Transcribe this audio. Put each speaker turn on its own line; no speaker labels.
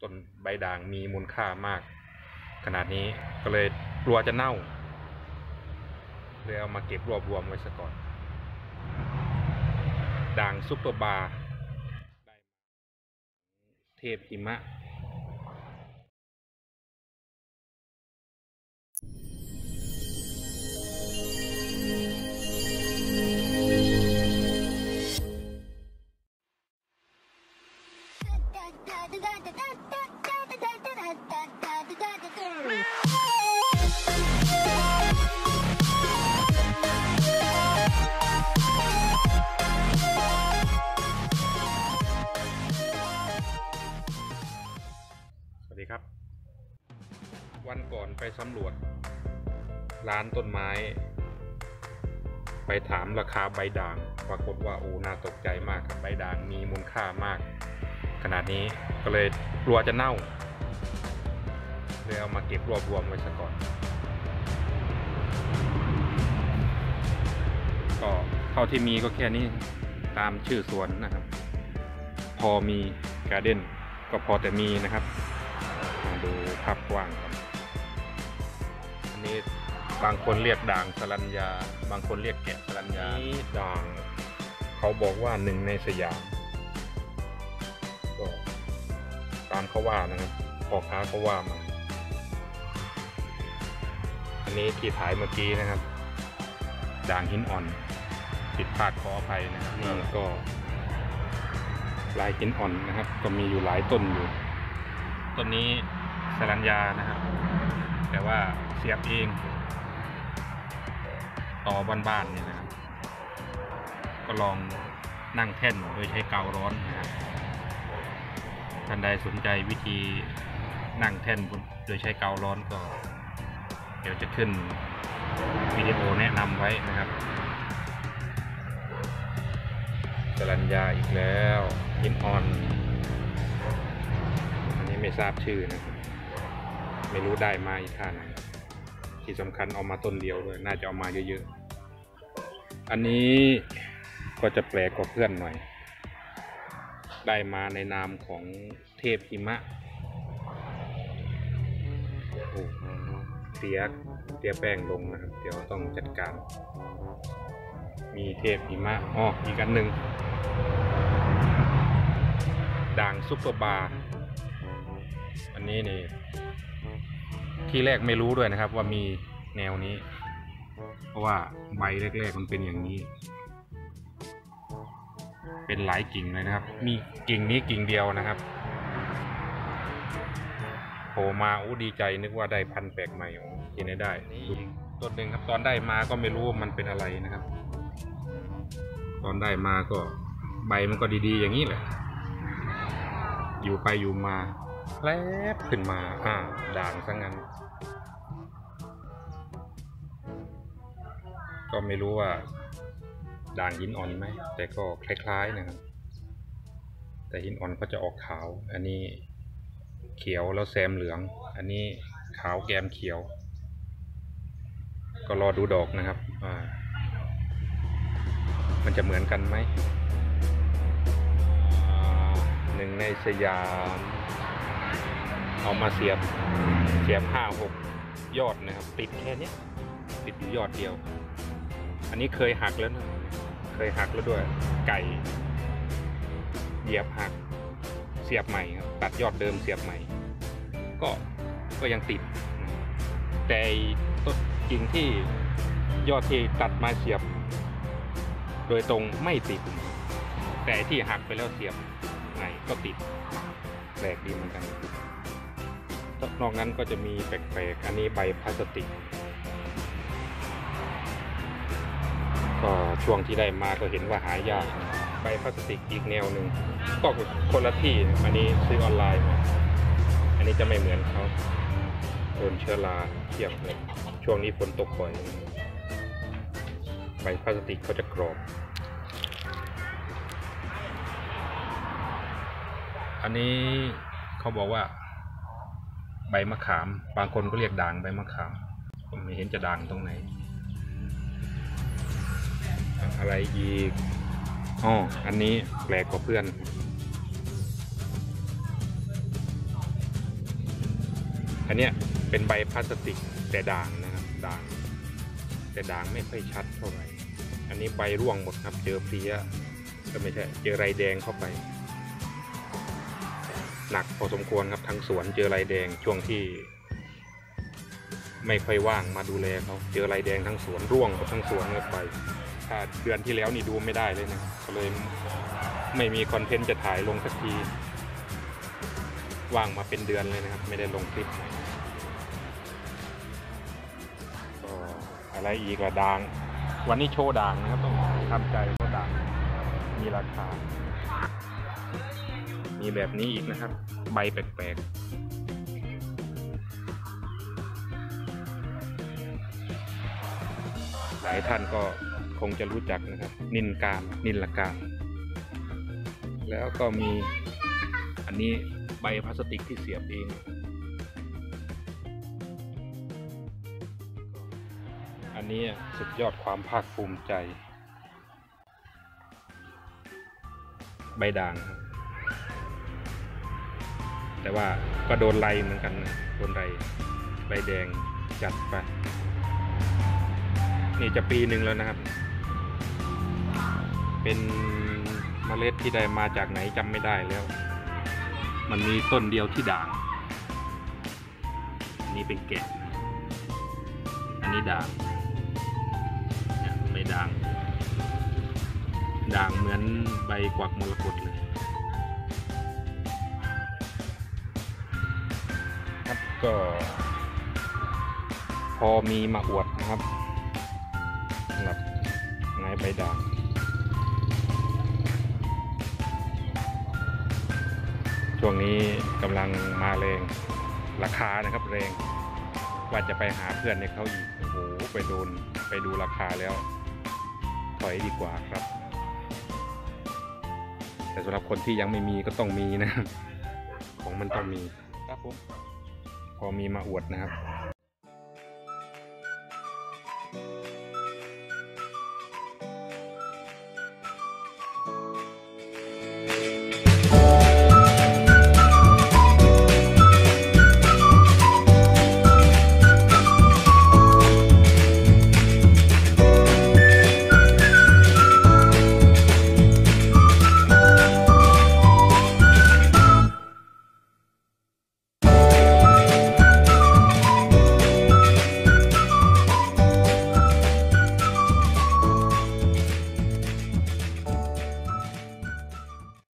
ต้นใบด่างมีมูลค่ามาก ขนาดนี้ก็เลยกลัวจะเน่าเลยเอามาเก็บรวบรวมไว้ซะก่อน ด่างซุปเปอร์บาร์เทพหิมะ สวัสดีครับ วันก่อนไปสำรวจ ร้านต้นไม้ ไปถามราคาใบด่าง ปรากฏว่าโอ้น่าตกใจมากครับใบด่างมีมูลค่ามาก ขนาดนี้ก็เลยกลัวจะเน่าเลยเอามาเก็บรวบรวมไว้ซะก่อน ก็เท่าที่มีก็แค่นี้ตามชื่อสวนนะครับ พอมีการ์เด้นก็พอแต่มีนะครับ มาดูภาพกว้างก่อนอันนี้บางคนเรียกด่างสลัญญา บางคนเรียกแกะสลัญญานี่ด่าง เขาบอกว่าหนึ่งในสยามามเขาว่านะครับพ่อค้าเขาว่ามา อันนี้ที่ถ่ายเมื่อกี้นะครับ ด่างหินอ่อนผิดพลาดขออภัยนะครับนี่ก็ลายหินอ่อนนะครับ ก็มีอยู่หลายต้นอยู่ ต้นนี้สรัญญานะครับ แต่ว่าเสียบเอง ต่อบ้านๆเนี่ยนะครับ ก็ลองนั่งแท่นโดยใช้กาวร้อนนะครับ ท่านใดสนใจวิธีนั่งแท่นโดยใช้กาวร้อนก็ เดี๋ยวจะขึ้นวิดีโอแนะนำไว้นะครับสรัญญาอีกแล้วหินอ่อน อันนี้ไม่ทราบชื่อนะครับไม่รู้ได้มาอีกท่าไหนที่สำคัญเอามาต้นเดียวด้วยน่าจะเอามาเยอะๆ อันนี้ก็จะแปลกกว่าเพื่อนหน่อย ได้มาในนามของเทพหิมะโอ้โหเสียเสียแป้งลงนะครับ เดี๋ยวต้องจัดการ มีเทพหิมะอ๋ออีกอันหนึ่งด่างซุปเปอร์บาร์ อันนี้นี่ ที่แรกไม่รู้ด้วยนะครับว่ามีแนวนี้ เพราะว่าใบแรก ๆ มันเป็นอย่างนี้ เป็นหลายกิ่งเลยนะครับ มีกิ่งนี้กิ่งเดียวนะครับโผล่มาอู้ดีใจนึกว่าได้พันแปลกใหม่โอ้กินได้ได้นี่ต้นหนึ่งครับตอนได้มาก็ไม่รู้ว่ามันเป็นอะไรนะครับ ตอนได้มาก็ใบมันก็ดีๆอย่างนี้แหละ อยู่ไปอยู่มาแลบขึ้นมาอ่าด่างซะงั้น ก็ไม่รู้ว่า ด่างหินอ่อนไหม แต่ก็คล้ายๆนะครับ แต่หินอ่อนก็จะออกขาว อันนี้เขียวแล้วแซมเหลือง อันนี้ขาวแกมเขียว ก็รอดูดอกนะครับ อ่า มันจะเหมือนกันไหมหนึ่งในสยามเอามาเสียบ เสียบห้าหกยอดนะครับ ติดแค่เนี้ยติดอยู่ยอดเดียว อันนี้เคยหักแล้วนะ ยหักแล้วด้วย ไก่ เหยียบหัก เสียบใหม่ครับ ตัดยอดเดิมเสียบใหม่ ก็ก็ยังติด แต่ต้นกิ่งที่ยอดที่ตัดมาเสียบ โดยตรงไม่ติด แต่ที่หักไปแล้วเสียบไหนก็ติดแปลกดีเหมือนกันนอกนั้นก็จะมีแปลกๆ อันนี้ใบพลาสติก ก็ช่วงที่ได้มาก็เห็นว่าหายากใบพลาสติกอีกแนวหนึ่งก็คนละที่อันนี้ซื้อออนไลน์มาอันนี้จะไม่เหมือนเขาโดนเชื้อราเทียบเลยช่วงนี้ฝนตกบ่อยใบพลาสติกเขาจะกรอบ อันนี้เขาบอกว่า ใบมะขาม บางคนก็เรียกด่างใบมะขาม ผมไม่เห็นจะด่างตรงไหน อะไรอีกอ๋ออันนี้แปลกกว่าเพื่อน อันเนี้ยเป็นใบพลาสติกแต่ด่างนะครับด่าง แต่ด่างไม่ค่อยชัดเท่าไหร่ อันนี้ใบร่วงหมดครับ เจอเพลียก็ไม่ใช่เจอไรแดงเข้าไป หนักพอสมควรครับทั้งสวนเจอไรแดงช่วงที่ ไม่ค่อยว่างมาดูแลเขาเจอไรแดงทั้งสวนร่วงหมดทั้งสวนเลยไป ถ้าเดือนที่แล้วนี่ดูไม่ได้เลยนะก็เลยไม่มีคอนเทนต์จะถ่ายลงสักทีว่างมาเป็นเดือนเลยนะครับ ไม่ได้ลงคลิปก็อะไรอีกละด่าง วันนี้โชว์ด่างนะครับต้องทำใจเพราะด่าง มีราคา มีแบบนี้อีกนะครับ ใบแปลกๆ หลายท่านก็ คงจะรู้จักนะครับ นินการนินละการแล้วก็มีอันนี้ใบพลาสติกที่เสียบเองอันนี้สุดยอดความภาคภูมิใจ ใบด่างครับแต่ว่าก็โดนไล่เหมือนกันนะโดนไล่ใบแดงจัดไป นี่จะปีหนึ่งแล้วนะครับ เป็นเมล็ดที่ได้มาจากไหนจำไม่ได้แล้ว มันมีต้นเดียวที่ด่าง อันนี้เป็นแกะ อันนี้ด่างนี่ยไม่ด่าง ด่างเหมือนใบกวักมรกตเลยครับก็ พอมีมาอวดนะครับสำหรับไม้ใบด่าง ช่วงนี้กำลังมาแรงราคานะครับแรง ว่าจะไปหาเพื่อนในเขาอีกโอ้โหไปโดนไปดูราคาแล้ว ถอยดีกว่าครับ แต่สำหรับคนที่ยังไม่มีก็ต้องมีนะ ของมันต้องมีครับผมพอมีมาอวดนะครับ